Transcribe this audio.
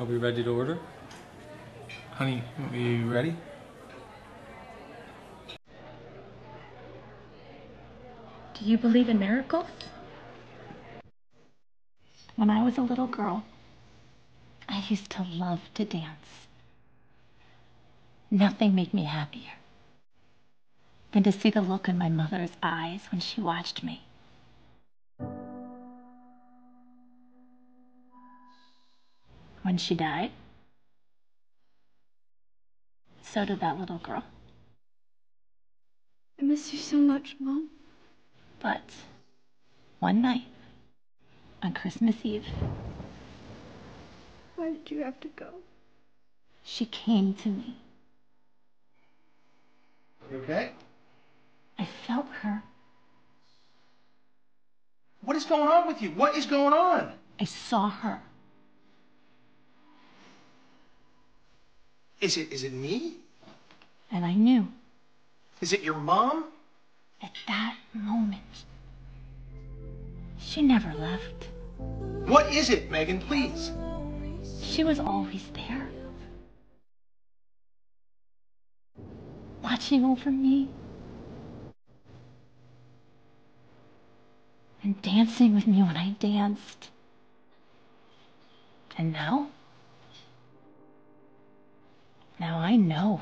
Are we ready to order? Honey, are you ready? Do you believe in miracles? When I was a little girl, I used to love to dance. Nothing made me happier than to see the look in my mother's eyes when she watched me. When she died, so did that little girl. I miss you so much, Mom. But one night, on Christmas Eve, Why did you have to go? she came to me. You okay? I felt her. What is going on with you? What is going on? I saw her. Is it is it me? And I knew Is it your mom? at that moment she never left. What is it, Megan? Please. She was always there. Watching over me. And dancing with me when I danced. And now? Now I know.